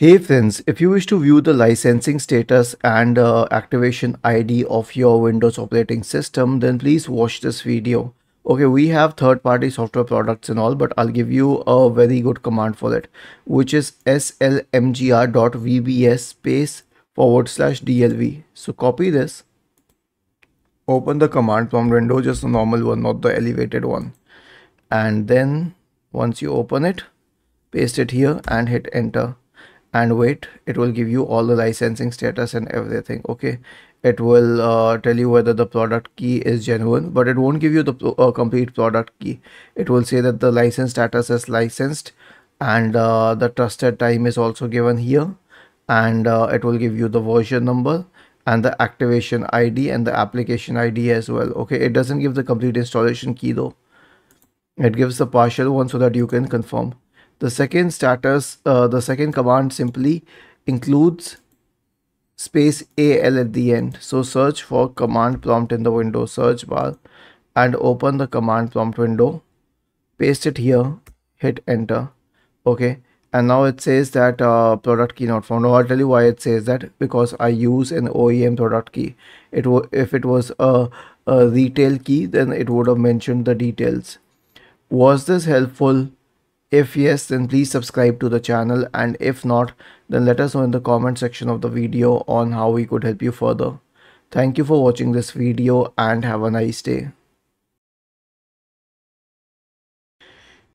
Hey friends, if you wish to view the licensing status and uh, activation ID of your Windows operating system, then please watch this video. Okay, we have third-party software products and all, but I'll give you a very good command for it, which is slmgr.vbs space forward slash dlv. So copy this, open the command prompt window, just the normal one, not the elevated one. And then once you open it, paste it here and hit enter and wait it will give you all the licensing status and everything okay? It will uh, tell you whether the product key is genuine but it won't give you the uh, complete product key. It will say that the license status is licensed and uh, the trusted time is also given here. And uh, it will give you the version number and the activation id and the application id as well okay? It doesn't give the complete installation key though. It gives the partial one so that you can confirm the second status, uh, the second command simply includes space AL at the end. So search for command prompt in the Windows search bar and open the command prompt window. Paste it here, hit enter. Okay. And now it says that uh, product key not found. Now I'll tell you why it says that because I use an OEM product key. It if it was a, a retail key, then it would have mentioned the details. Was this helpful? If yes, then please subscribe to the channel and if not, then let us know in the comment section of the video on how we could help you further. Thank you for watching this video and have a nice day.